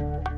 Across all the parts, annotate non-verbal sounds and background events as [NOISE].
إذا في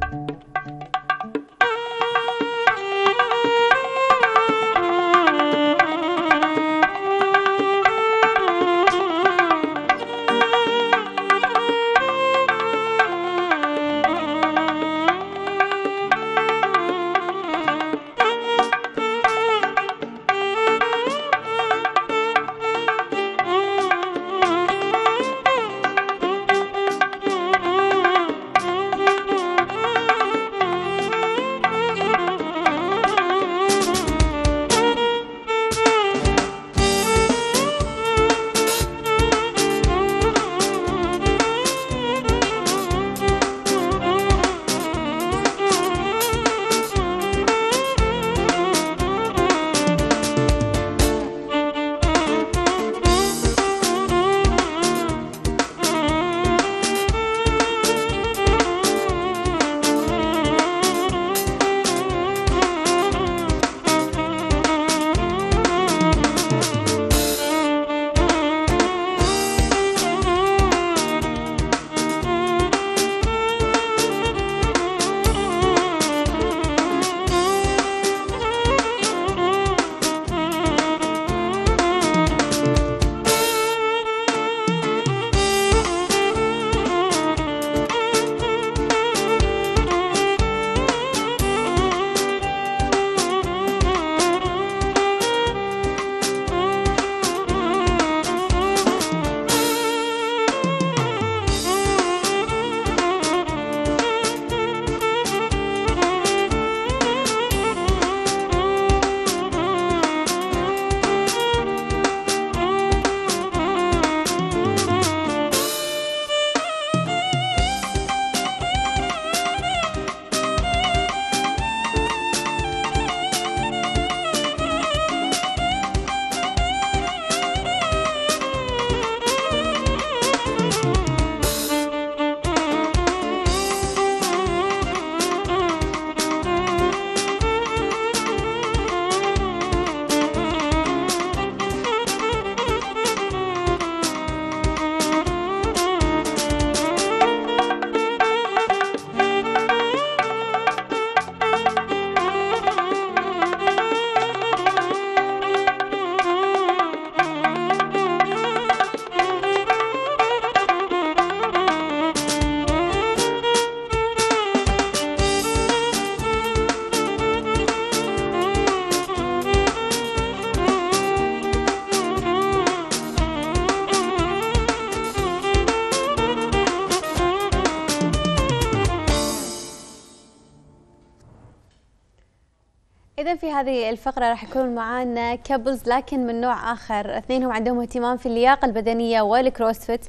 هذه الفقرة راح يكون معانا couples لكن من نوع آخر، اثنينهم عندهم اهتمام في اللياقة البدنية وال CrossFit،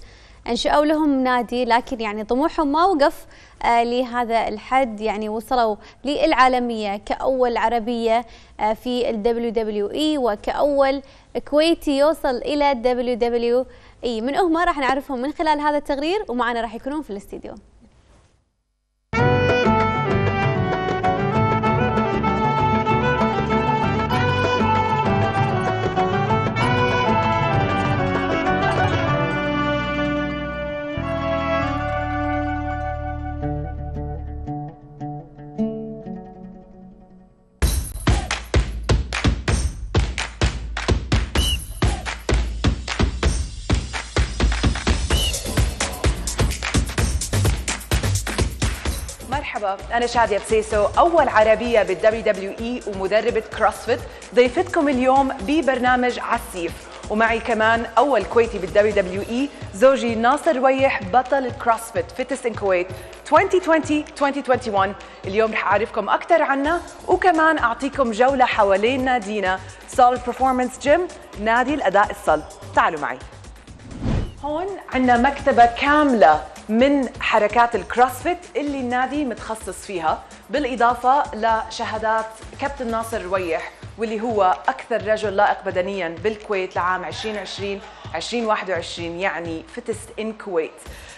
انشأوا لهم نادي لكن يعني طموحهم ما وقف آه لهذا الحد. يعني وصلوا للعالمية كأول عربية آه في ال WWE وكأول كويتي يوصل إلى WWE من هم راح نعرفهم من خلال هذا التقرير ومعنا راح يكونون في الاستديو. أنا شادية بسيسو أول عربية بال WWE ومدربة CrossFit. ضيفتكم اليوم ببرنامج ع السيف. ومعي كمان أول كويتي بال WWE زوجي ناصر رويح بطل ال CrossFit Fittest in Kuwait 2020-2021 اليوم رح أعرفكم أكثر عنا وكمان أعطيكم جولة حوالين نادينا. Solid Performance Gym نادي الأداء الصلب. تعالوا معي. هون عندنا مكتبة كاملة من حركات ال CrossFit اللي النادي متخصص فيها بالإضافة لشهادات كابتن ناصر رويح واللي هو أكثر رجل لائق بدنيا بالكويت لعام 2020 2021 يعني Fittest in Kuwait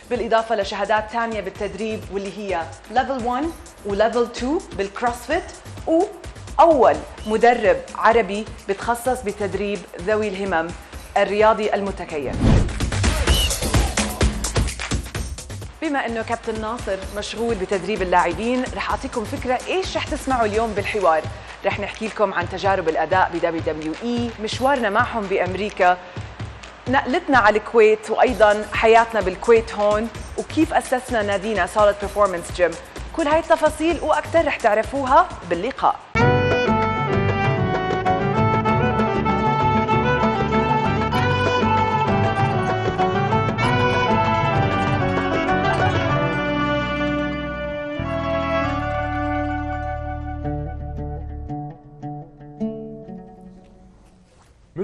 بالإضافة لشهادات ثانية بالتدريب واللي هي level 1 و level 2 بال CrossFit وأول مدرب عربي بتخصص بتدريب ذوي الهمم الرياضي المتكيف. بما إنه كابتن ناصر مشغول بتدريب اللاعبين رح أعطيكم فكرة إيش رح تسمعوا اليوم بالحوار. رح نحكي لكم عن تجارب الأداء ب WWE مشوارنا معهم بأمريكا نقلتنا على الكويت وأيضا حياتنا بالكويت هون وكيف أسسنا نادينا Solid Performance Gym كل هاي التفاصيل وأكثر رح تعرفوها باللقاء.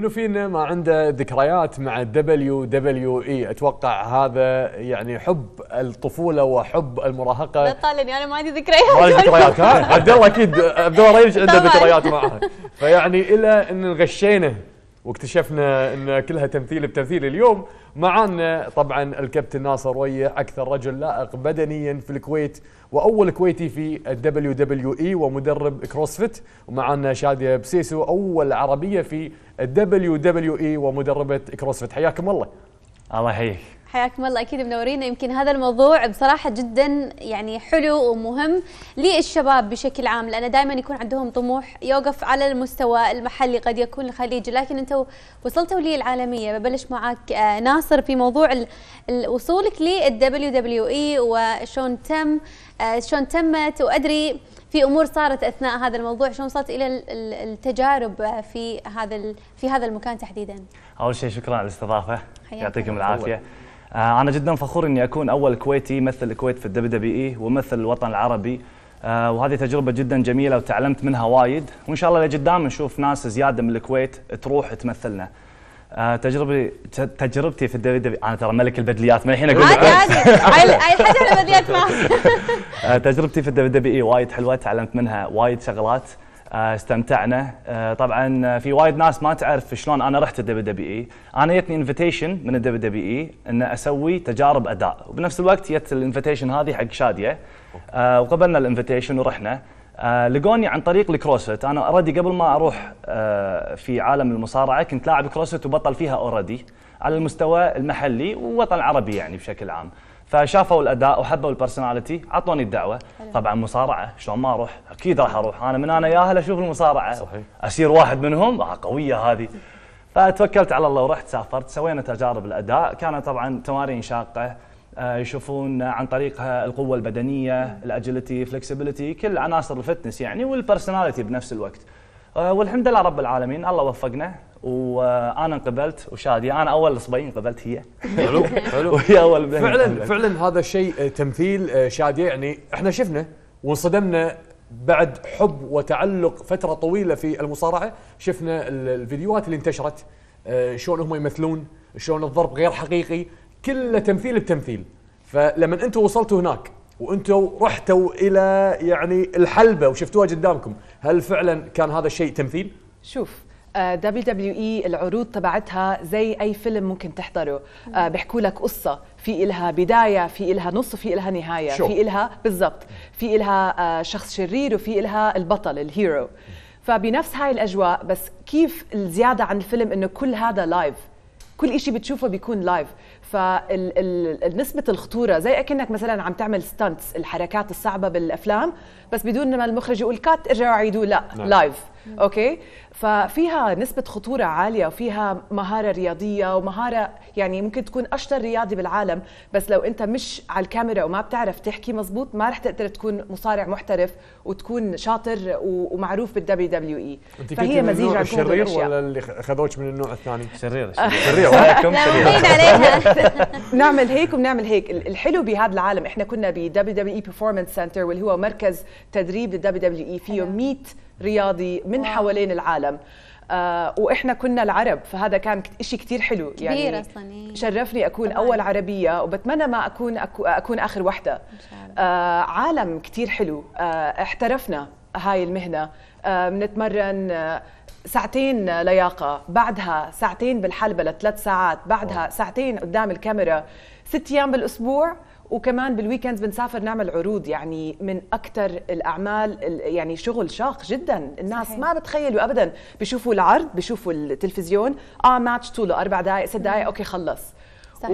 منو فينا ما عنده ذكريات مع ال WWE. أتوقع هذا يعني حب الطفولة وحب المراهقة. لا طالني أنا ما عندي ذكريات. ما عندي ذكريات ها؟ [LAUGHS] عبد الله أكيد عبد الله ريش عنده. ذكريات معها فيعني إلى إن غشينا واكتشفنا إن كلها تمثيل بتمثيل اليوم. معانا طبعا الكابتن ناصر رويح أكثر رجل لائق بدنيا في الكويت. وأول كويتي في ال WWE ومدرب CrossFit ومعانا شادية بسيسو أول عربية في ال WWE ومدربة CrossFit. حياكم الله. الله يحييك. حياكم الله. أكيد منورينا. يمكن هذا الموضوع بصراحة جدا يعني حلو ومهم للشباب بشكل عام لأن دائما يكون عندهم طموح يوقف على المستوى المحلي قد يكون الخليجي. لكن أنتم وصلتوا للعالمية ببلش معك آه، ناصر في موضوع وصولك لل WWE وشون تم آه، شلون تمت. وأدري في أمور صارت أثناء هذا الموضوع. شلون وصلت إلى ال- ال- التجارب آه، في هذا في هذا المكان تحديدا؟ أول شيء شكرا على الاستضافة. يعطيكم. العافية. آه أنا جدا فخور إني أكون أول كويتي يمثل الكويت في ال WWE ومثل الوطن العربي. آه وهذه تجربة جدا جميلة وتعلمت منها وايد. وإن شاء الله لقدام نشوف ناس زيادة من الكويت تروح تمثلنا. آه تجربتي تجربتي في ال WW أنا ترى ملك البدليات من الحين أقول عادي عادي اي [LAUGHS] معك [LAUGHS] آه، تجربتي في ال WWE وايد حلوة تعلمت منها وايد شغلات. استمتعنا. آه، طبعا آه، في وايد ناس ما تعرف شلون أنا رحت ال WWE. أنا جتني invitation من ال WWE إن أسوي تجارب أداء. وبنفس الوقت جت ال invitation هذه حق شادية. آه، وقبلنا ال invitation ورحنا. آه، لقوني عن طريق ال CrossFit أنا already قبل ما أروح آه، في عالم المصارعة كنت لاعب CrossFit وبطل فيها already على المستوى المحلي والوطن العربي يعني بشكل عام. فشافوا الأداء وحبوا ال personality اعطوني الدعوة. طبعا مصارعة شلون ما أروح؟ أكيد راح أروح. أنا من أنا ياهل أشوف المصارعة. صحيح. اصير واحد منهم؟ آه قوية هذه. فتوكلت على الله ورحت سافرت سوينا تجارب الأداء. كانت طبعا تمارين شاقة آه، يشوفون عن طريقها القوة البدنية ال agility flexibility كل عناصر ال fitness يعني وال personality بنفس الوقت. آه، والحمد لله رب العالمين الله وفقنا. وأنا انقبلت وشاديه أنا أول صبي انقبلت هي. حلو حلو. [LAUGHS] وهي أول بنت فعلا انقبلت. فعلا هذا الشيء آه، تمثيل آه، شاديه يعني إحنا شفنا وانصدمنا بعد حب وتعلق فترة طويلة في المصارعة. شفنا ال- الفيديوهات اللي انتشرت آه، شلون هم يمثلون شلون الضرب غير حقيقي. كله تمثيل بتمثيل. فلما أنتم وصلتوا هناك وأنتم رحتوا إلى يعني الحلبة وشفتوها قدامكم هل فعلا كان هذا الشيء تمثيل؟ شوف WWE العروض تبعتها زي أي فيلم ممكن تحضره. آه، بيحكوا لك قصة. في إلها بداية في إلها نص وفي إلها نهاية. شو. في إلها بالضبط. في إلها آه، شخص شرير وفي إلها البطل ال hero. فبنفس هاي الأجواء بس كيف الزيادة عن الفيلم إنه كل هذا live كل إشي بتشوفه بيكون live فنسبة الخطورة زي أكنك مثلا عم تعمل stunts الحركات الصعبة بالأفلام بس بدون ما المخرج يقول cut ارجعوا عيدوا لا نعم. live okay؟ ففيها نسبة خطورة عالية وفيها مهارة رياضية ومهارة يعني ممكن تكون أشطر رياضي بالعالم بس لو أنت مش على الكاميرا وما بتعرف تحكي مزبوط ما رح تقدر تكون مصارع محترف وتكون شاطر ومعروف بال WWE انت فهي مزيج عن كل الشرير. ولا اللي خذوك من النوع الثاني؟ شرير شرير. [LAUGHS] [LAUGHS] [LAUGHS] نعمل هيك وبنعمل هيك. ال- الحلو بهذا العالم إحنا كنا ب WWE Performance Center واللي هو مركز تدريب لل WWE فيه حلو. 100 رياضي من wow. حوالين العالم آه وإحنا كنا العرب فهذا كان إشي كتير حلو كبير أصلاً، إيه. شرفني أكون طبعاً. أول عربية وبتمنى ما أكون أكو- أكون آخر وحدة. آه عالم كتير حلو آه احترفنا هاي المهنة آه بنتمرن آه ساعتين لياقة بعدها ساعتين بالحلبة لثلاث ساعات بعدها ساعتين قدام الكاميرا ست أيام بالأسبوع وكمان بال weekends بنسافر نعمل عروض يعني من أكثر الأعمال ال- يعني شغل شاق جدا الناس صحيح. ما بتخيلوا ابدا بيشوفوا العرض بيشوفوا التلفزيون آه ماتش طوله أربع دقائق ست دقائق okay خلص صحيح.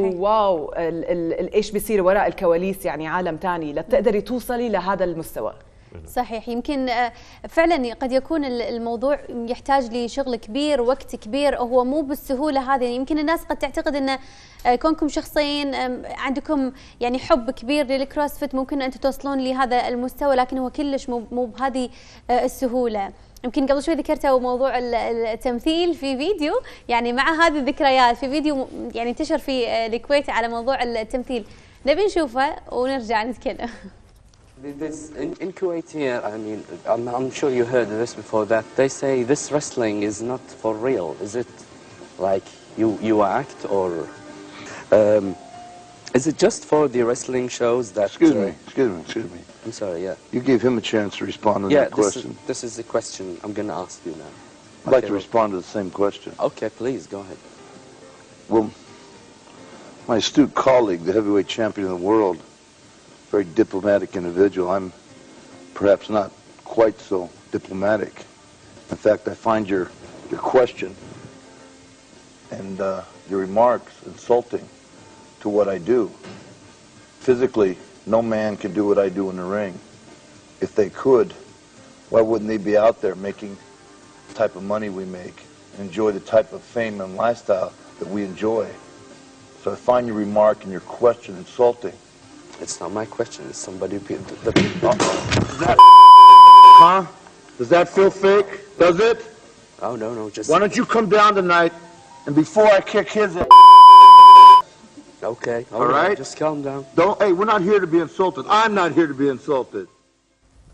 ال- إيش بيصير وراء الكواليس يعني عالم تاني لتقدري توصلي لهذا المستوى صحيح. يمكن آه، فعلا قد يكون ال- الموضوع يحتاج لشغل كبير وقت كبير. هو مو بالسهولة هذه. يعني يمكن الناس قد تعتقد إن آه، كونكم شخصين عندكم يعني حب كبير للكروسفيت ممكن أنتم توصلون لهذا المستوى لكن هو كلش مو بهذه آه، السهولة. يمكن قبل شوي ذكرتوا موضوع ال- التمثيل في فيديو. يعني مع هذه الذكريات في فيديو يعني انتشر في الكويت على موضوع التمثيل. نبي نشوفه ونرجع نتكلم. [LAUGHS] This, in, in Kuwait here, I mean, I'm, I'm sure you heard this before that they say this wrestling is not for real. Is it like you, you act or um, is it just for the wrestling shows that? Excuse uh, me, excuse me, excuse me. I'm sorry, yeah. You gave him a chance to respond to Yeah, that this is, question. this is the question I'm going to ask you now. I'd like to well- respond to the same question. Okay, please, go ahead. Well, my astute colleague, the heavyweight champion of the world, very diplomatic individual. I'm perhaps not quite so diplomatic. In fact, I find your your question and uh, your remarks insulting to what I do. Physically, no man can do what I do in the ring. If they could, why wouldn't they be out there making the type of money we make, enjoy the type of fame and lifestyle that we enjoy? So I find your remark and your question insulting. It's not my question. It's somebody. The, the, Does that huh? Does that feel fake? Does it? oh no, no, just Why don't you come down tonight and before I kick his ass, okay. All right. Just calm down. don't hey, we're not here to be insulted. I'm not here to be insulted.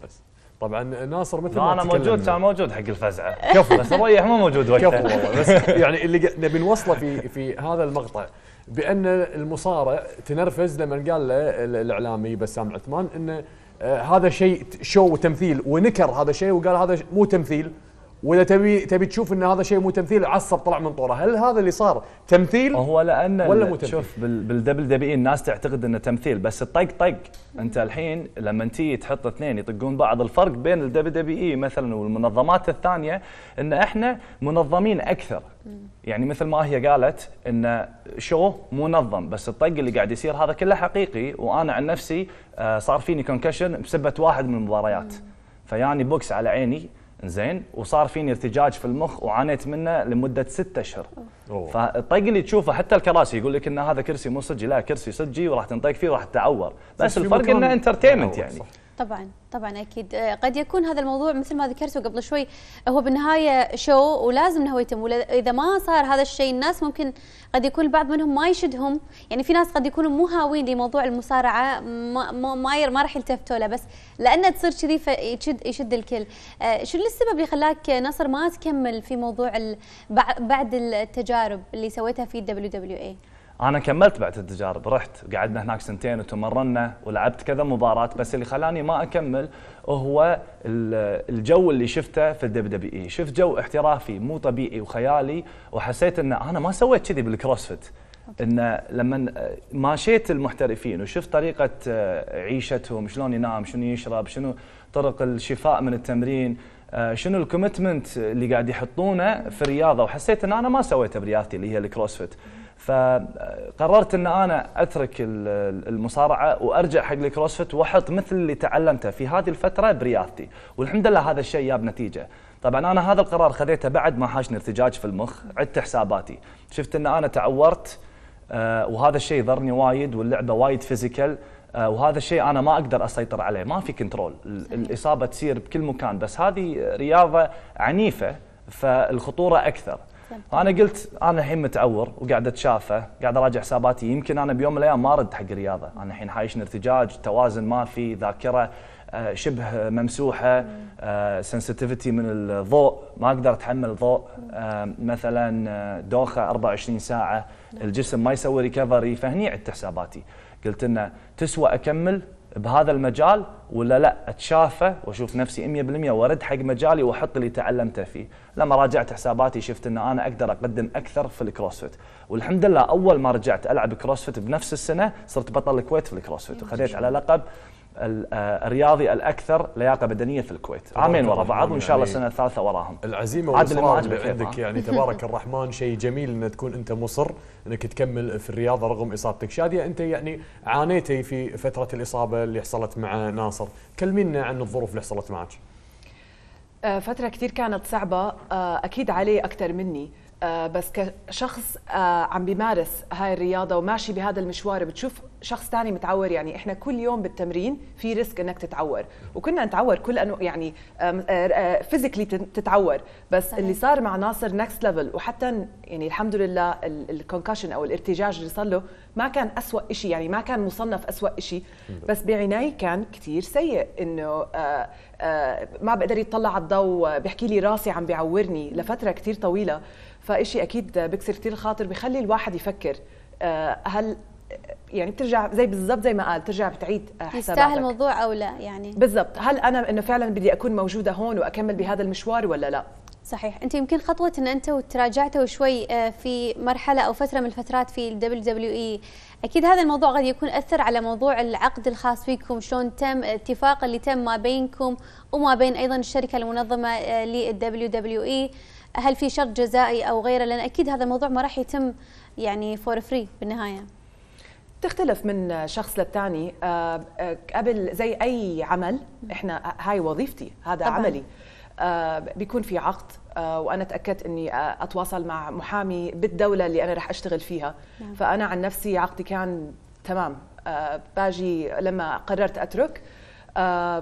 بس طبعا ناصر مثل لا ما انا موجود تكلمنا. كان موجود حق الفزعه كفو بس الريح مو موجود كفو وقتها والله بس يعني اللي ق- نبي نوصله في في هذا المقطع بأن المصارع تنرفز لما قال له ال- الإعلامي بسام عثمان انه آه، هذا شيء show وتمثيل ونكر هذا الشيء وقال هذا مو تمثيل. وإذا تبي تبي تشوف إن هذا شيء مو تمثيل عصب طلع من طوره. هل هذا اللي صار تمثيل؟ هو لأن ولا مو تمثيل؟ شوف بال WWE الناس تعتقد إنه تمثيل بس الطق طق أنت الحين لما تيجي تحط اثنين يطقون بعض الفرق بين ال WWE مثلا والمنظمات الثانية إن إحنا منظمين أكثر. يعني مثل ما هي قالت إن show؟ منظم بس الطق اللي قاعد يصير هذا كله حقيقي. وأنا عن نفسي آه، صار فيني concussion بسبة واحد من المباريات. فجاني بوكس على عيني. زين وصار فيني ارتجاج في المخ وعانيت منه لمدة ستة أشهر. فالطق اللي تشوفه حتى الكراسي يقول لك إن هذا كرسي مو صجي لا كرسي صجي وراح تنطق فيه وراح تتعور. بس الفرق إنه entertainment يعني. صح. طبعا طبعا أكيد. آه، قد يكون هذا الموضوع مثل ما ذكرتوا قبل شوي هو بالنهاية show ولازم إنه هو يتم. إذا ما صار هذا الشيء الناس ممكن قد يكون البعض منهم ما يشدهم. يعني في ناس قد يكونوا مو هاوين لموضوع المصارعة ما ما ما, راح يلتفتوا له بس لأنه تصير كذي فيشد يشد الكل. آه، شو السبب اللي خلاك ناصر ما تكمل في موضوع بعد التجارب اللي سويتها في ال WWE أنا كملت بعد التجارب رحت قعدنا هناك سنتين وتمرنا ولعبت كذا مباراة بس اللي خلاني ما أكمل هو ال- الجو اللي شفته في ال WWE. شفت جو احترافي مو طبيعي وخيالي وحسيت إن أنا ما سويت كذي بال CrossFit. إن لما ماشيت المحترفين وشفت طريقة آه، عيشتهم شلون ينام شنو يشرب شنو طرق الشفاء من التمرين آه، شنو ال commitment اللي قاعد يحطونه في الرياضه وحسيت إن أنا ما سويته برياضتي اللي هي ال CrossFit. فقررت إن أنا أترك ال- المصارعة وأرجع حق ال CrossFit وأحط مثل اللي تعلمته في هذه الفترة برياضتي. والحمد لله هذا الشيء جاب نتيجة. طبعا أنا هذا القرار خذيته بعد ما حاشني ارتجاج في المخ عدت حساباتي. شفت إن أنا تعورت آه، وهذا الشيء ضرني وايد واللعبة وايد physical آه، وهذا الشيء أنا ما أقدر أسيطر عليه. ما في control. ال- الإصابة تصير بكل مكان. بس هذه رياضة عنيفة فالخطورة أكثر. أنا قلت أنا الحين متعور وقاعد أتشافى قاعد أراجع حساباتي. يمكن أنا بيوم من الأيام ما أرد حق الرياضة. أنا الحين حايشني ارتجاج توازن ما في ذاكرة آه، شبه ممسوحة sensitivity من الضوء ما أقدر أتحمل ضوء آه، مثلا آه، دوخة 24 ساعة الجسم ما يسوي recovery فهني عدت حساباتي. قلت إنه تسوى أكمل بهذا المجال ولا لا؟ أتشافى وأشوف نفسي 100% وأرد حق مجالي وأحط اللي تعلمته فيه. لما راجعت حساباتي شفت إن أنا أقدر أقدم أكثر في ال CrossFit. والحمد لله أول ما رجعت ألعب CrossFit بنفس السنة صرت بطل الكويت في ال CrossFit. وخذيت على لقب. الرياضي الأكثر لياقة بدنية في الكويت. عامين ورا بعض وإن شاء الله يعني السنة الثالثة وراهم. العزيمة عاد اللي عندك؟ يعني. تبارك الرحمن شيء جميل ان تكون أنت مصر إنك تكمل في الرياضة رغم إصابتك. شادية أنت يعني عانيتي في فترة الإصابة اللي حصلت مع ناصر. كلمينا عن الظروف اللي حصلت معك. آه، فترة كتير كانت صعبة. آه، أكيد عليه أكثر مني. آه، بس كشخص آه، عم بيمارس هاي الرياضة وماشي بهذا المشوار بتشوف شخص تاني متعور. يعني إحنا كل يوم بالتمرين في ريسك إنك تتعور. وكنا نتعور كل أنه يعني physically تتعور. بس صحيح. اللي صار مع ناصر next level وحتى يعني الحمد لله ال concussion أو الارتجاج اللي صار له ما كان أسوأ شيء يعني ما كان مصنف أسوأ شيء بس بعيني كان كتير سيء إنه آه، آه، ما بقدر يطلع على الضوء. بيحكي لي راسي عم بيعورني لفترة كتير طويلة. فإشي أكيد بكسر كتير الخاطر بخلي الواحد يفكر آه، هل يعني بترجع زي بالضبط زي ما قال ترجع بتعيد آه، يستاهل حساباتك الموضوع أو لا يعني؟ بالضبط. هل أنا إنه فعلا بدي أكون موجودة هون وأكمل بهذا المشوار ولا لا؟ صحيح. أنت يمكن خطوه إن أنت تراجعتوا شوي آه، في مرحلة أو فترة من الفترات في ال WWE أكيد هذا الموضوع قد يكون أثر على موضوع العقد الخاص فيكم شلون تم الاتفاق اللي تم ما بينكم وما بين أيضا الشركة المنظمة لل WWE هل في شرط جزائي أو غيره؟ لأن أكيد هذا الموضوع ما راح يتم يعني for free بالنهاية. تختلف من شخص للتاني. آه، آه، قبل زي أي عمل إحنا هاي وظيفتي هذا طبعاً. عملي. آه، بيكون في عقد. آه، وأنا تأكدت إني آه، أتواصل مع محامي بالدولة اللي أنا رح أشتغل فيها. نعم. فأنا عن نفسي عقدي كان تمام. آه، باجي لما قررت أترك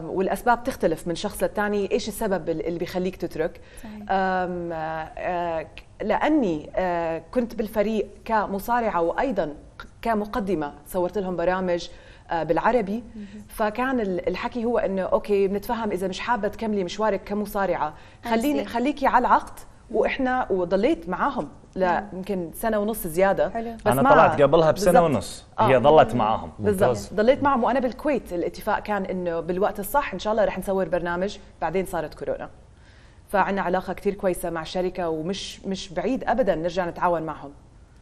والأسباب تختلف من شخص للتاني. إيش السبب اللي بيخليك تترك؟ صحيح. آه، لأني آه، كنت بالفريق كمصارعة وأيضا كمقدمة. صورت لهم برامج آه، بالعربي. فكان ال- الحكي هو إنه أوكي بنتفهم إذا مش حابة تكملي مشوارك كمصارعة. خليني. خليكي على العقد وإحنا وضليت معاهم. لا يمكن سنة ونص زيادة. حلو. أنا ما- طلعت قبلها بسنة بالضبط. ونص. آه. هي ظلت معاهم. بالضبط. ضليت معهم وأنا بالكويت الاتفاق كان إنه بالوقت الصح إن شاء الله رح نصور برنامج بعدين صارت كورونا. فعنا علاقة كتير كويسة مع الشركة ومش مش بعيد ابدا نرجع نتعاون معهم.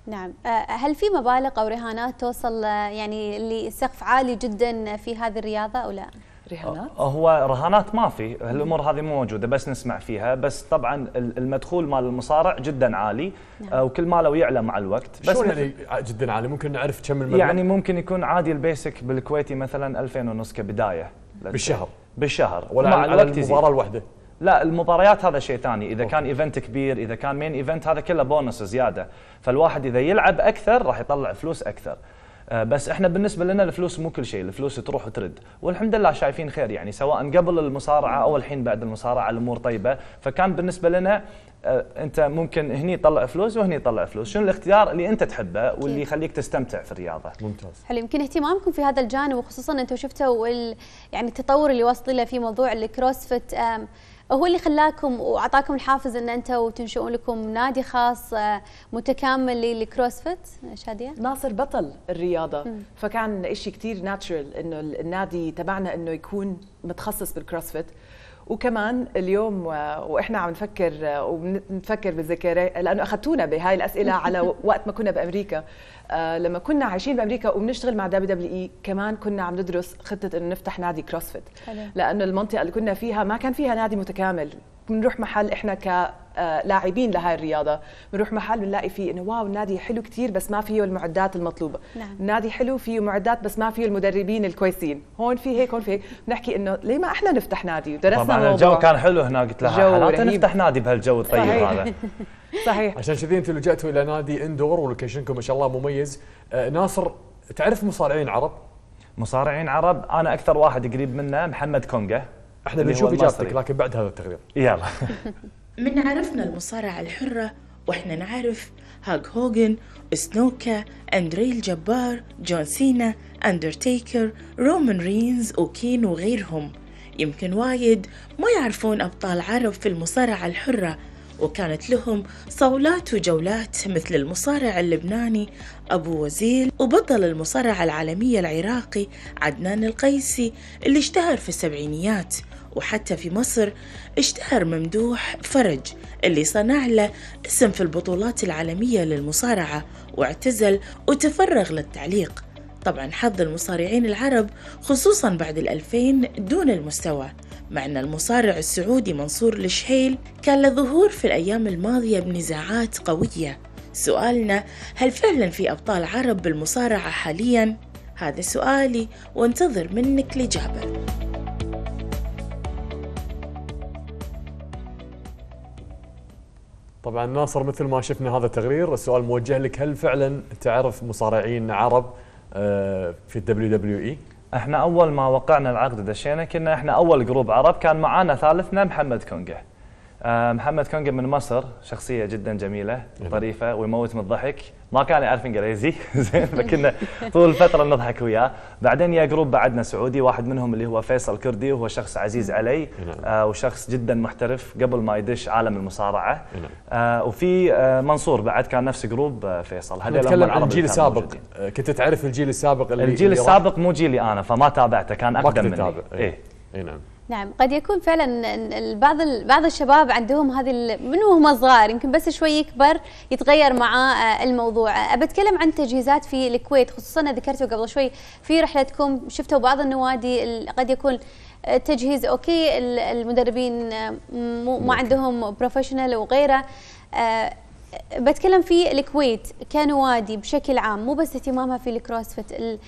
نعم. آه، هل في مبالغ أو رهانات توصل يعني لسقف عالي جدا في هذه الرياضة أو لا؟ رهانات؟ هو رهانات ما في الأمور هذه مو موجودة بس نسمع فيها بس طبعا ال- المدخول مال المصارع جدا عالي آه، وكل ما لو يعلى مع الوقت. بس شلون مثل- يعني جدا عالي؟ ممكن نعرف كم المبلغ؟ يعني ممكن يكون عادي البيسك بالكويتي مثلا 2000 ونص كبداية. بالشهر؟ بالشهر. ولا ومع على الوقت يزيد. المباراه الواحده لا المباريات هذا شيء ثاني. إذا كان event كبير إذا كان main event هذا كله بونص زيادة. فالواحد إذا يلعب أكثر راح يطلع فلوس أكثر. بس إحنا بالنسبة لنا الفلوس مو كل شيء الفلوس تروح وترد. والحمد لله شايفين خير يعني سواء قبل المصارعة أو الحين بعد المصارعة الأمور طيبة. فكان بالنسبة لنا آه، أنت ممكن هني تطلع فلوس وهني تطلع فلوس. شنو الاختيار اللي أنت تحبه واللي يخليك تستمتع في الرياضة؟ ممتاز. حلو يمكن اهتمامكم في هذا الجانب وخصوصا أنتم شفتوا يعني التطور اللي وصل له في موضوع ال CrossFit هو اللي خلاكم وأعطاكم الحافز إن أنتم تنشئون لكم نادي خاص آه، متكامل لل CrossFit شادية؟ ناصر بطل الرياضة. فكان إشي كتير natural إنه النادي تبعنا إنه يكون متخصص بال CrossFit. وكمان اليوم وإحنا عم نفكر وبنفكر بالذكرى لأنه أخذتونا بهاي الأسئلة على [LAUGHS] وقت ما كنا بأمريكا. آه، لما كنا عايشين بأمريكا وبنشتغل مع WWE كمان كنا عم ندرس خطة إنه نفتح نادي CrossFit. لأنه المنطقة اللي كنا فيها ما كان فيها نادي متكامل. بنروح محل إحنا كلاعبين لهاي الرياضة. بنروح محل بنلاقي فيه إنه wow النادي حلو كتير بس ما فيه المعدات المطلوبة. نعم. النادي حلو فيه معدات بس ما فيه المدربين الكويسين. هون في هيك هون في هيك بنحكي إنه ليه ما إحنا نفتح نادي ودرسنا طبعا الموضوع؟ الجو كان حلو هناك قلت لها. نفتح نادي بهالجو الطيب. هذا. [LAUGHS] صحيح. عشان كذي أنتم لجأتوا إلى نادي إندور ولوكيشنكم ما شاء الله مميز. آه، ناصر تعرف مصارعين عرب؟ مصارعين عرب؟ أنا أكثر واحد قريب منه محمد كونجا. إحنا بنشوف اجابتك. لكن بعد هذا التقرير يلا. [LAUGHS] من عرفنا المصارعة الحرة وإحنا نعرف هاك هوجن سنوكا أندري الجبار جون سينا أندرتيكر رومان رينز وكين وغيرهم. يمكن وايد ما يعرفون أبطال عرب في المصارعة الحرة وكانت لهم صولات وجولات مثل المصارع اللبناني أبو وزيل وبطل المصارعة العالمية العراقي عدنان القيسي اللي اشتهر في السبعينيات وحتى في مصر اشتهر ممدوح فرج اللي صنع له اسم في البطولات العالمية للمصارعة واعتزل وتفرغ للتعليق. طبعا حظ المصارعين العرب خصوصا بعد الألفين دون المستوى مع أن المصارع السعودي منصور الشهيل كان له ظهور في الأيام الماضية بنزاعات قوية. سؤالنا هل فعلا في أبطال عرب بالمصارعة حاليا؟ هذا سؤالي وانتظر منك الإجابة طبعا ناصر مثل ما شفنا هذا التقرير السؤال موجه لك هل فعلا تعرف مصارعين عرب آه، في ال WWE؟ إحنا أول ما وقعنا العقد دشينا كنا إحنا أول group عرب كان معانا ثالثنا محمد كونجا محمد كونجا من مصر شخصية جدا جميلة طريفة ويموت من الضحك. ما كان يعرف إنجليزي. [LAUGHS] زين فكنا [LAUGHS] طول الفترة نضحك وياه. بعدين يا group بعدنا سعودي واحد منهم اللي هو فيصل كردي وهو شخص عزيز علي آه وشخص جدا محترف قبل ما يدش عالم المصارعة. آه وفي آه منصور بعد كان نفس group آه فيصل. هذا نتكلم عن الجيل السابق. آه، كنت تعرف الجيل السابق اللي الجيل اللي السابق مو جيلي أنا فما تابعته كان أقدم مني. إيه, إيه. إيه نعم. نعم قد يكون فعلا بعض بعض الشباب عندهم هذه من وهم صغار يمكن بس شوي يكبر يتغير معاه آه، الموضوع. ابى اتكلم عن تجهيزات في الكويت خصوصا ذكرته قبل شوي في رحلتكم شفتوا بعض النوادي قد يكون تجهيز okay المدربين آه، ما عندهم professional وغيره. آه، بتكلم في الكويت كنوادي بشكل عام مو بس اهتمامها في ال CrossFit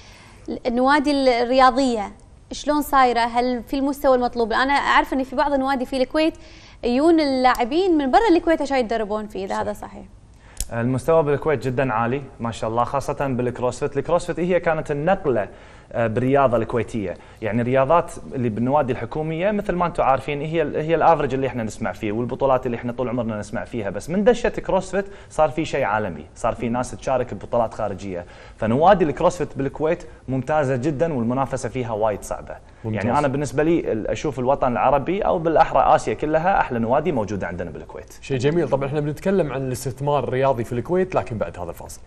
النوادي الرياضية. شلون صايرة؟ هل في المستوى المطلوب؟ أنا أعرف إن في بعض النوادي في الكويت يجون اللاعبين من برا الكويت عشان يتدربون فيه إذا هذا صحيح. المستوى بالكويت جدا عالي ما شاء الله خاصة بال CrossFit، ال CrossFit هي كانت النقلة بالرياضة الكويتية، يعني الرياضات اللي بالنوادي الحكومية مثل ما أنتم عارفين هي هي ال average اللي إحنا نسمع فيه والبطولات اللي إحنا طول عمرنا نسمع فيها، بس من دشت CrossFit صار في شيء عالمي، صار في ناس تشارك ببطولات خارجية، فنوادي الكروسفيت بالكويت ممتازة جدا والمنافسة فيها وايد صعبه. ممتاز. يعني أنا بالنسبة لي أشوف الوطن العربي أو بالأحرى آسيا كلها أحلى نوادي موجودة عندنا بالكويت. شيء جميل، طبعا إحنا بنتكلم عن الاستثمار الرياضي في الكويت لكن بعد هذا الفاصل.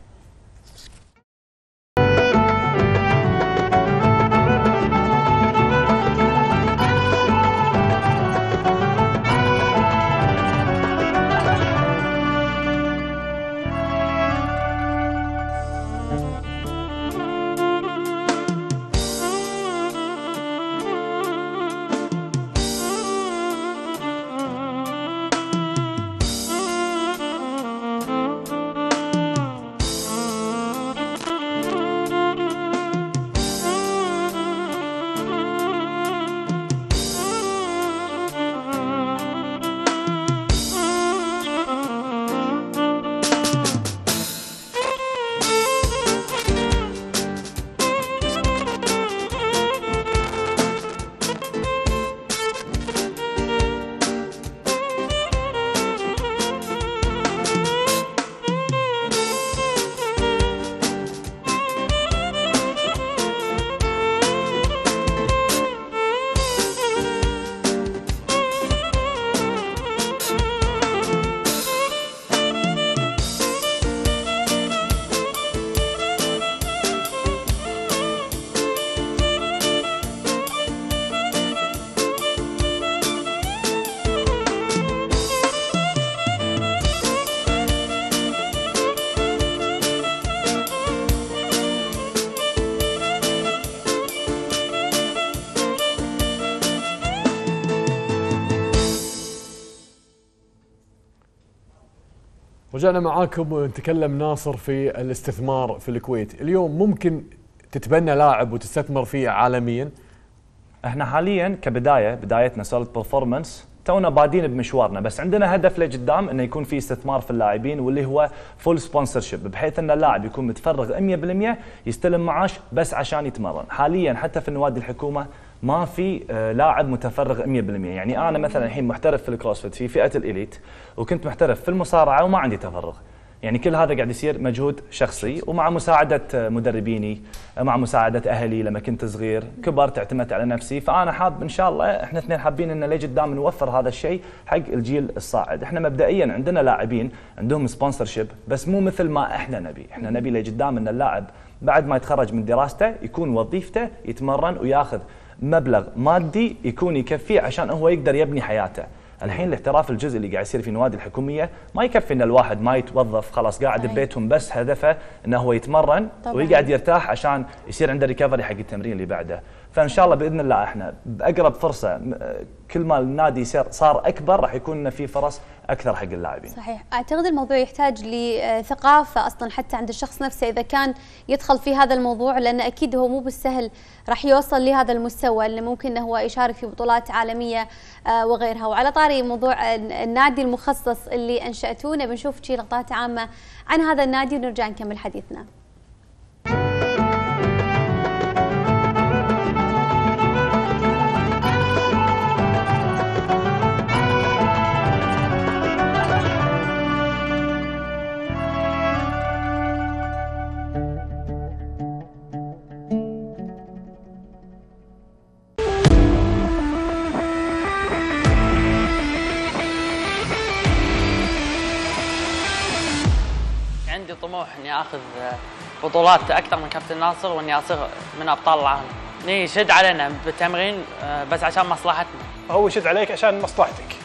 رجعنا معاكم ونتكلم ناصر في الاستثمار في الكويت. اليوم ممكن تتبنى لاعب وتستثمر فيه عالميا. إحنا حاليا كبداية بدايتنا Solid Performance تونا بادين بمشوارنا بس عندنا هدف لقدام إنه يكون في استثمار في اللاعبين واللي هو full sponsorship بحيث إن اللاعب يكون متفرغ 100% يستلم معاش بس عشان يتمرن. حاليا حتى في النوادي الحكومة ما في آه، لاعب متفرغ 100% يعني أنا مثلا الحين محترف في ال CrossFit في فئة ال elite وكنت محترف في المصارعة وما عندي تفرغ. يعني كل هذا قاعد يصير مجهود شخصي ومع مساعدة مدربيني مع مساعدة أهلي لما كنت صغير. كبرت اعتمدت على نفسي. فأنا حاب إن شاء الله إحنا اثنين حابين إن قدام نوفر هذا الشيء حق الجيل الصاعد. إحنا مبدئيا عندنا لاعبين عندهم sponsorship بس مو مثل ما إحنا نبي. إحنا نبي لقدام إن اللاعب بعد ما يتخرج من دراسته يكون وظيفته يتمرن وياخذ مبلغ مادي يكون يكفيه عشان هو يقدر يبني حياته الحين الاحتراف الجزئي اللي قاعد يصير في النوادي الحكومية ما يكفي إن الواحد ما يتوظف خلاص قاعد. ببيتهم بس هدفه انه هو يتمرن طبعاً. ويقعد يرتاح عشان يصير عنده ريكفري حق التمرين اللي بعده فإن شاء الله بإذن الله إحنا بأقرب فرصة كل ما النادي صار أكبر راح يكون في فرص أكثر حق اللاعبين. صحيح. أعتقد الموضوع يحتاج لثقافة أصلا حتى عند الشخص نفسه إذا كان يدخل في هذا الموضوع لأن أكيد هو مو بالسهل راح يوصل لهذا المستوى اللي ممكن إنه هو يشارك في بطولات عالمية آه، وغيرها. وعلى طاري موضوع الن- النادي المخصص اللي أنشأتوه بنشوف شي لقطات عامة عن هذا النادي ونرجع نكمل حديثنا. طموح إني آخذ بطولات أكثر من كابتن ناصر وإني اصير من أبطال العالم. إني يشد علينا بالتمرين آه، بس عشان مصلحتنا. هو يشد عليك عشان مصلحتك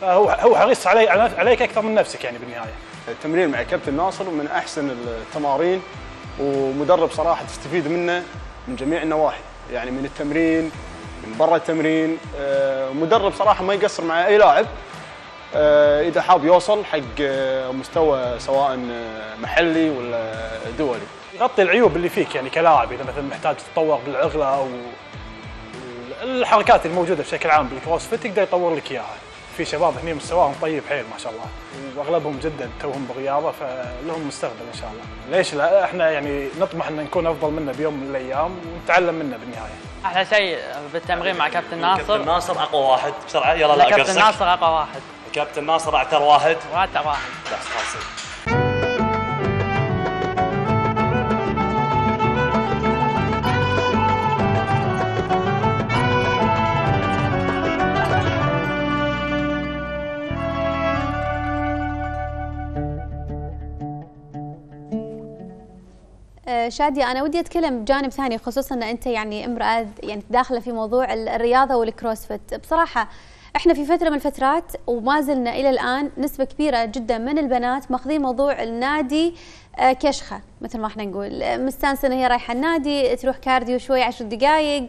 فهو هو حريص علي عليك أكثر من نفسك يعني بالنهاية التمرين مع كابتن ناصر من أحسن التمارين ومدرب صراحة تستفيد منه من جميع النواحي يعني من التمرين من برا التمرين آه، مدرب صراحة ما يقصر مع أي لاعب آه، إذا حاب يوصل حق آه، مستوى سواء آه، محلي ولا دولي. يغطي العيوب اللي فيك يعني كلاعب إذا مثلا محتاج تتطور بالعغلة أو الحركات الموجودة بشكل عام بالكروسفيت يقدر يطور لك إياها. في شباب هني مستواهم طيب حيل ما شاء الله. وأغلبهم جدا توهم بالرياضة فلهم مستقبل إن شاء الله. ليش لا؟ إحنا يعني نطمح إن نكون أفضل منه بيوم من الأيام ونتعلم منه بالنهاية. أحلى شيء بالتمرين مع كابتن ناصر. ناصر أقوى واحد بسرعة. يلا إن كابتن ناصر أقوى واحد. كابتن ناصر اعتر واحد. واعتر واحد. بس خلاص. آه، شادية أنا ودي أتكلم بجانب ثاني خصوصا أن أنت يعني امرأة يعني داخلة في موضوع ال- الرياضة وال CrossFit. بصراحة إحنا في فترة من الفترات وما زلنا إلى الآن نسبة كبيرة جدا من البنات ماخذين موضوع النادي آه، كشخة مثل ما إحنا نقول. آه، مستانسة ان هي رايحة النادي تروح cardio شوي عشر دقائق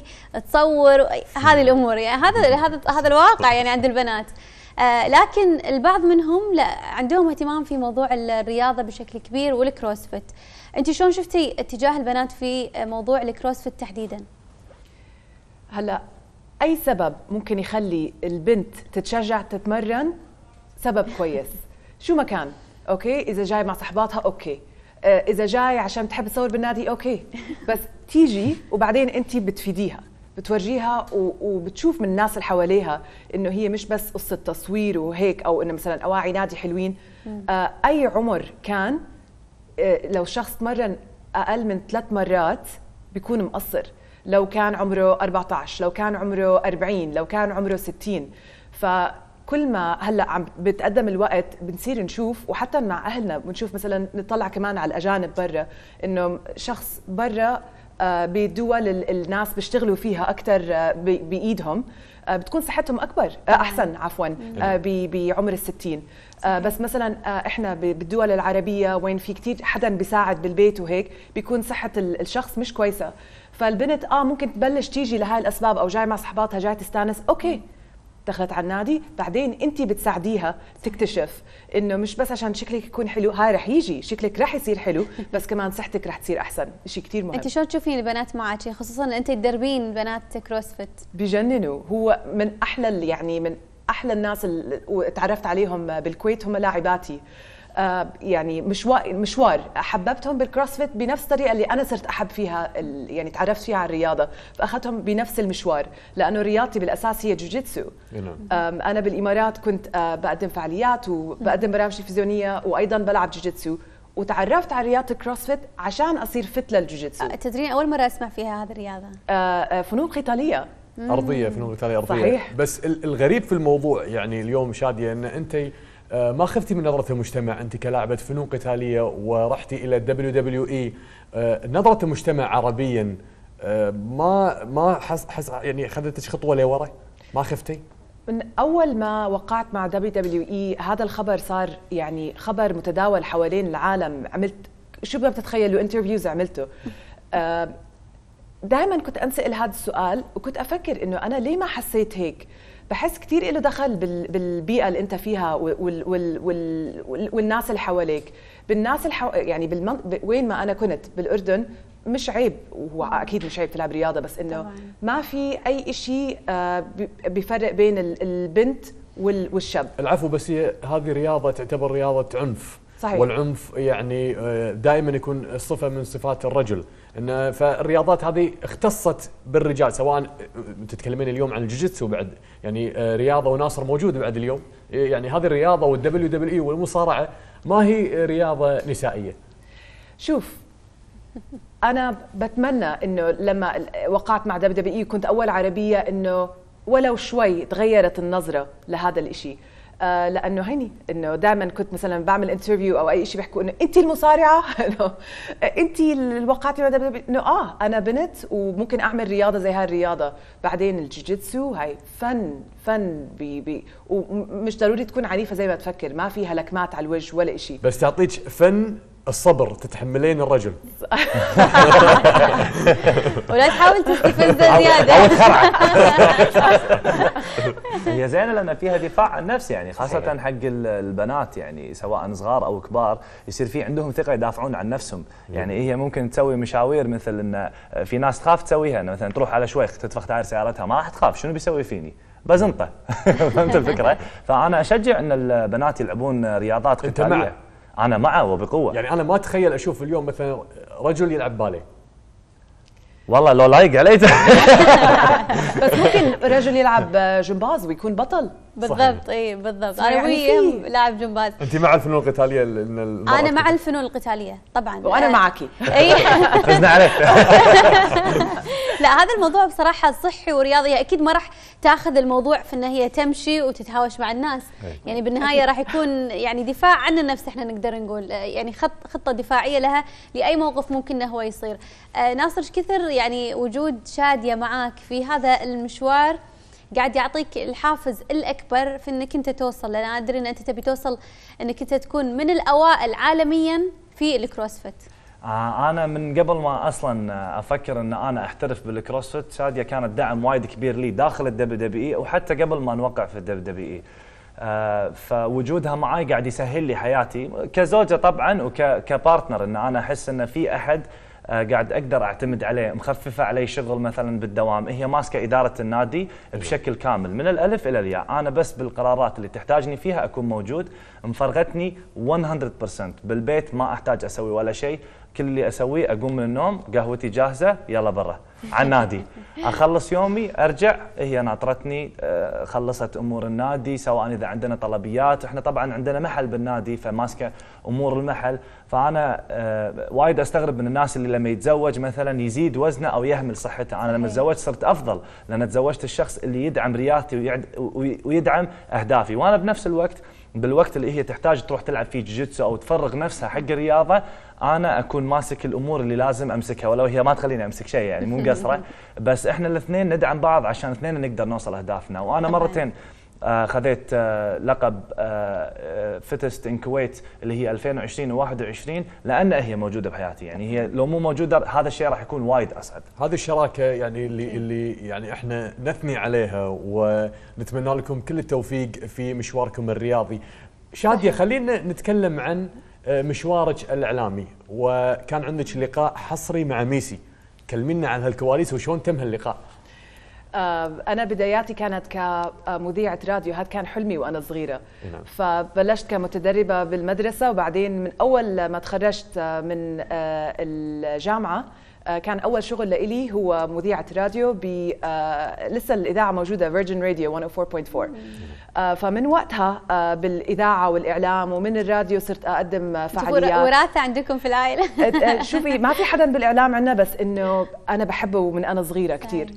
تصور هذه الأمور يعني. هذا هذا هذا الواقع يعني عند البنات. آه، لكن البعض منهم لا عندهم اهتمام في موضوع الرياضة بشكل كبير وال CrossFit. أنت شلون شفتي اتجاه البنات في موضوع ال CrossFit تحديدا؟ هلا أي سبب ممكن يخلي البنت تتشجع تتمرن؟ سبب كويس. شو ما كان okay؟ إذا جاي مع صحباتها okay. آه، إذا جاي عشان بتحب تصور بالنادي okay. [LAUGHS] بس تيجي وبعدين انت بتفيديها بتورجيها وبتشوف من الناس اللي حواليها إنه هي مش بس قصة تصوير وهيك أو إنه مثلا أواعي نادي حلوين. آه، أي عمر كان آه، لو شخص تمرن أقل من ثلاث مرات بيكون مقصر. لو كان عمره 14 لو كان عمره 40 لو كان عمره 60 فكل ما هلأ عم بتقدم الوقت بنصير نشوف وحتى مع أهلنا بنشوف مثلا نطلع كمان على الأجانب برا إنه شخص برا آه، بدول ال- الناس بيشتغلوا فيها أكثر بإيدهم آه، بتكون صحتهم أكبر آه، أحسن عفوا آه، ب- بعمر الستين. آه، بس مثلا آه، إحنا بالدول العربية وين في كتير حدا بيساعد بالبيت وهيك بيكون صحة ال- الشخص مش كويسة. فالبنت آه ممكن تبلش تيجي لهاي الأسباب أو جاي مع صحباتها جاي تستانس okay. دخلت على النادي. بعدين أنت بتساعديها تكتشف إنه مش بس عشان شكلك يكون حلو هاي رح يجي شكلك رح يصير حلو [LAUGHS] بس كمان صحتك رح تصير أحسن. شيء كتير مهم. أنت شلون تشوفين البنات معك؟ خصوصا ان أنت تدربين بنات CrossFit. بجننوا. هو من أحلى يعني من أحلى الناس اللي تعرفت عليهم بالكويت هم لاعباتي. يعني مشوار مشوار. حببتهم بال CrossFit بنفس الطريقة اللي أنا صرت أحب فيها ال- يعني تعرفت فيها على الرياضة. فأخذتهم بنفس المشوار لأنه رياضتي بالأساس هي جوجيتسو. أم، أنا بالإمارات كنت آه، بقدم فعاليات وبقدم برامج تلفزيونية وأيضا بلعب جوجيتسو. وتعرفت على رياضة ال CrossFit عشان أصير fit للجوجيتسو. تدرين أول مرة أسمع فيها هذه الرياضة؟ آه، آه، فنون قتالية. أرضية فنون قتالية أرضية. صحيح. بس ال- الغريب في الموضوع يعني اليوم شادية إن أنت آه، ما خفتي من نظرة المجتمع أنت كلاعبة فنون قتالية ورحتي إلى ال WWE؟ نظرة المجتمع عربيا آه، ما ما حس, حس يعني خذتك خطوه لورا ما خفتي؟ من أول ما وقعت مع WWE هذا الخبر صار يعني خبر متداول حوالين العالم. عملت شو ما بتتخيلوا interviews عملته. دائما كنت أنسأل هذا السؤال وكنت أفكر إنه أنا ليه ما حسيت هيك؟ بحس كثير له دخل بالبيئة اللي أنت فيها وال وال وال والناس اللي حواليك. بالناس الحو... يعني بالمن... وين ما أنا كنت بالأردن مش عيب وهو أكيد مش عيب تلعب رياضة بس إنه ما في أي شيء آه، بيفرق بين البنت والشاب. العفو بس هي هذه رياضة تعتبر رياضة عنف. صحيح. والعنف يعني آه، دائما يكون صفه من صفات الرجل. إن فالرياضات هذه اختصت بالرجال سواء تتكلمين اليوم عن الجوجيتسو بعد يعني آه، رياضة وناصر موجود بعد اليوم. يعني هذه الرياضة وال WWE والمصارعة ما هي رياضة نسائية؟ شوف أنا بتمنى إنه لما وقعت مع WWE كنت أول عربية إنه ولو شوي تغيرت النظرة لهذا الشيء آه لأنه هيني إنه دائما كنت مثلا بعمل interview أو أي شيء بيحكوا إنه انت المصارعة؟ [LAUGHS] انت اللي وقعتي إنه آه أنا بنت وممكن أعمل رياضة زي هاي الرياضة. بعدين الجوجيتسو هاي فن فن بي بي ومش ضروري تكون عنيفة زي ما تفكر ما فيها لكمات على الوجه ولا شيء بس تعطيك فن الصبر تتحملين الرجل. [LAUGHS] ولا تحاول تستفز زيادة. أو تخرع [LAUGHS] هي زينة لأن فيها دفاع عن النفس يعني خاصة حق البنات يعني سواء صغار أو كبار يصير في عندهم ثقة يدافعون عن نفسهم. يعني هي ممكن تسوي مشاوير مثل إن في ناس تخاف تسويها مثلا تروح على شويخ تتفخ تاير سيارتها ما راح تخاف شنو بيسوي فيني؟ بزنطة. [LAUGHS] فهمت الفكرة؟ فأنا أشجع إن البنات يلعبون رياضات قتالية. أنا معه وبقوة. يعني أنا ما أتخيل أشوف اليوم مثلا رجل يلعب باليه والله لو لايق علي [LAUGHS] بس ممكن رجل يلعب جمباز ويكون بطل. بالضبط اي بالضبط. أنا وياه لاعب جمباز. أنت مع الفنون القتالية أنا مع الفنون القتالية طبعا. وأنا معك. [LAUGHS] اي فزنا عليك. [LAUGHS] لا هذا الموضوع بصراحة صحي ورياضي. أكيد ما راح تاخذ الموضوع في إن هي تمشي وتتهاوش مع الناس. يعني بالنهاية راح يكون يعني دفاع عن النفس إحنا نقدر نقول. يعني خط خطة دفاعية لها لأي موقف ممكن إنه هو يصير. آه ناصر إيش كثر يعني وجود شادية معاك في هذا المشوار؟ قاعد يعطيك الحافز الأكبر في إنك أنت توصل لأن أدري إن أنت تبي توصل إنك أنت تكون من الأوائل عالميا في الكروسفيت. آه أنا من قبل ما أصلا أفكر إن أنا أحترف بالكروسفيت شاديه كانت دعم وايد كبير لي داخل الدبليو دبليو إي وحتى قبل ما نوقع في الدبليو دبليو إي. آه فوجودها معي قاعد يسهل لي حياتي كزوجة طبعا وك partner إن أنا أحس إن في أحد قاعد أقدر أعتمد عليه مخففة علي شغل مثلا بالدوام. هي ماسكة إدارة النادي بشكل كامل من الألف إلى الياء. أنا بس بالقرارات اللي تحتاجني فيها أكون موجود. مفرغتني 100% بالبيت ما أحتاج أسوي ولا شيء. كل اللي أسويه أقوم من النوم قهوتي جاهزة يلا برا. على النادي أخلص يومي أرجع هي ناطرتني آه، خلصت أمور النادي سواء إذا عندنا طلبيات. إحنا طبعا عندنا محل بالنادي فماسكة أمور المحل. فأنا آه، وايد أستغرب من الناس اللي لما يتزوج مثلا يزيد وزنه أو يهمل صحته. أنا لما تزوجت صرت أفضل لأن تزوجت الشخص اللي يدعم رياضتي ويدعم أهدافي. وأنا بنفس الوقت بالوقت اللي هي تحتاج تروح تلعب فيه جوجيتسو أو تفرغ نفسها حق الرياضة أنا أكون ماسك الأمور اللي لازم أمسكها ولو هي ما تخليني أمسك شيء يعني مو [LAUGHS] مقصره بس إحنا الاثنين ندعم بعض عشان اثنين نقدر نوصل أهدافنا. وأنا مرتين خذيت آه لقب آه فتست إن كويت اللي هي 2020 و21 لأن هي موجودة بحياتي. يعني هي لو مو موجودة هذا الشيء راح يكون وايد أسعد. هذه الشراكة يعني اللي اللي يعني إحنا نثني عليها ونتمنى لكم كل التوفيق في مشواركم الرياضي. شادية خلينا نتكلم عن آه، مشوارك الإعلامي. وكان عندك لقاء حصري مع ميسي. كلمينا عن هالكواليس وشلون تم هاللقاء. آه، أنا بداياتي كانت كمذيعة راديو هذا كان حلمي وأنا صغيرة نعم. فبلشت كمتدربة بالمدرسة وبعدين من أول ما تخرجت من آه، الجامعة آه، كان أول شغل لإلي هو مذيعة راديو ب آه، لسه الإذاعة موجودة فيرجن راديو 104.4 فمن وقتها آه، بالإذاعة والإعلام ومن الراديو صرت أقدم فعاليات. وراثه عندكم في العائلة. [LAUGHS] شوفي ما في حدا بالإعلام عندنا بس إنه أنا بحبه من أنا صغيرة كثير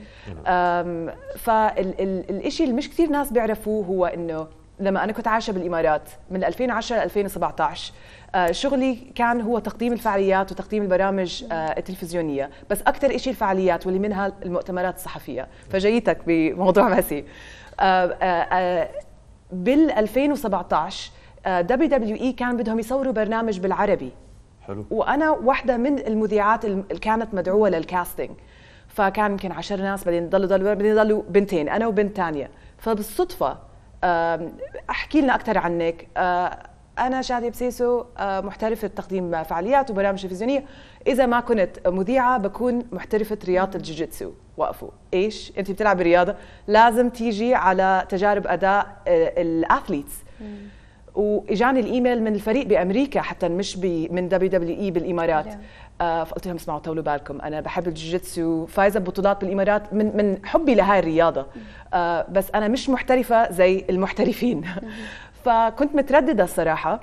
فالشيء اللي مش كثير ناس بيعرفوه هو إنه لما أنا كنت عايشة بالإمارات من 2010 ل 2017 آه، شغلي كان هو تقديم الفعاليات وتقديم البرامج آه، التلفزيونية. بس أكثر شيء الفعاليات واللي منها المؤتمرات الصحفية. فجيتك بموضوع [LAUGHS] مسي بال 2017 دبليو دبليو إي كان بدهم يصوروا برنامج بالعربي. حلو. وأنا واحدة من المذيعات اللي كانت مدعوة لل casting فكان يمكن 10 ناس بعدين ضلوا ضلوا بعدين ضلوا بنتين أنا وبنت ثانية فبالصدفة أحكي لنا أكثر عنك. أنا شاديه بسيسو آه، محترفه تقديم فعاليات وبرامج تلفزيونية. إذا ما كنت مذيعة بكون محترفه رياضة الجوجيتسو. وقفوا. إيش؟ أنت بتلعبي رياضة. لازم تيجي على تجارب أداء آه، ال athletes. وإجاني الإيميل من الفريق بأمريكا حتى مش بي من دبليو دبليو إي بالإمارات. آه فقلت لهم اسمعوا طولوا بالكم. أنا بحب الجوجيتسو. فايزة ببطولات بالإمارات. من من حبي لهاي الرياضة. آه بس أنا مش محترفة زي المحترفين. فكنت مترددة الصراحه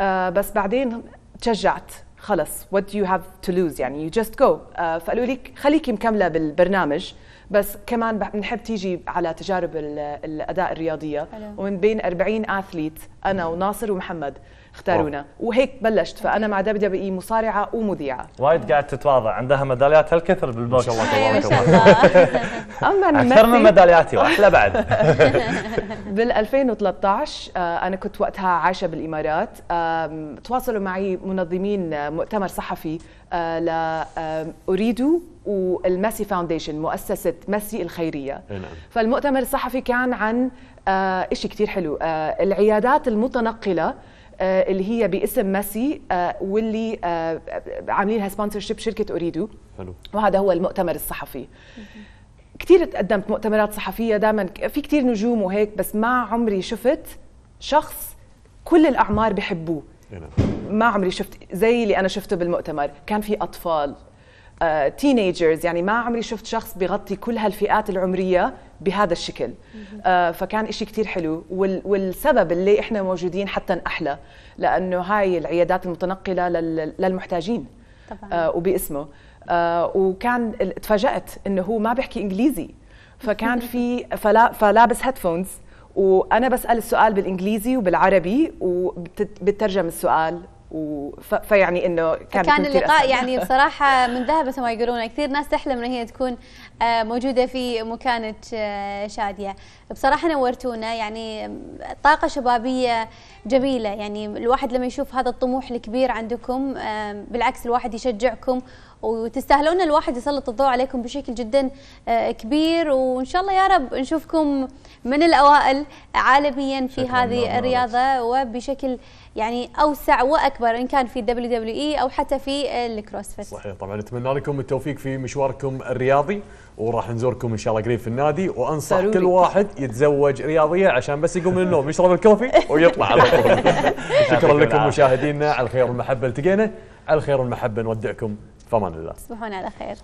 آه بس بعدين تشجعت. خلص. What do you have to lose? يعني you just go. آه فقالوا لي خليكي مكملة بالبرنامج. بس كمان بنحب تيجي على تجارب ال- الأداء الرياضية. حلو. ومن بين 40 athlete أنا وناصر ومحمد. اختارونا. وهيك بلشت. فأنا مع دبليو دبليو إي مصارعة ومذيعة. وايد قاعد تتواضع. عندها ميداليات هالكثر بال box ما شاء الله. تبارك شاء الله. الله. [LAUGHS] أما أكثر من ميدالياتي وأحلى بعد. [LAUGHS] بال 2013 آه، أنا كنت وقتها عايشة بالإمارات. تواصلوا معي منظمين آه، مؤتمر صحفي آه، ل أريدو وال Messi Foundation مؤسسة ميسي الخيرية. نعم. فالمؤتمر الصحفي كان عن شيء كثير حلو. العيادات المتنقلة اللي هي باسم ميسي آه، واللي آه، عاملينها sponsorship شركة اريدو حلو. وهذا هو المؤتمر الصحفي. كثير تقدمت مؤتمرات صحفية دائما في كثير نجوم وهيك بس ما عمري شفت شخص كل الأعمار بحبوه. إي نعم. ما عمري شفت زي اللي أنا شفته بالمؤتمر. كان في أطفال. تينيجرز يعني ما عمري شفت شخص بيغطي كل هالفئات العمرية بهذا الشكل. آه، فكان إشي كتير حلو. وال- والسبب اللي إحنا موجودين حتى أحلى لأنه هاي العيادات المتنقلة لل- للمحتاجين. طبعاً. آه، وباسمه. آه، وكان تفاجأت إنه هو ما بيحكي إنجليزي. فكان في [LAUGHS] فلا فلابس هيدفونز وأنا بسأل السؤال بالإنجليزي وبالعربي وبترجم السؤال. ف... فيعني إنه كان كان اللقاء أسهل. يعني [LAUGHS] بصراحة من ذهب مثل ما يقولون كثير ناس تحلم إن هي تكون آه، موجودة في مكانة آه، شادية. بصراحة نورتونا يعني طاقة شبابية جميلة. يعني الواحد لما يشوف هذا الطموح الكبير عندكم آه، بالعكس الواحد يشجعكم وتستاهلون الواحد يسلط الضوء عليكم بشكل جدا كبير. وإن شاء الله يا رب نشوفكم من الأوائل عالميا في هذه الرياضة وبشكل يعني أوسع وأكبر إن كان في دبليو دبليو إي أو حتى في الكروسفيت صحيح طبعا نتمنى لكم التوفيق في مشواركم الرياضي وراح نزوركم إن شاء الله قريب في النادي وأنصح ضروري. كل واحد يتزوج رياضية عشان بس يقوم من النوم يشرب الكوفي ويطلع على طول [LAUGHS] شكرا لكم. مشاهدينا على الخير والمحبة التقينا على الخير والمحبة نودعكم فمان الله تصبحون على خير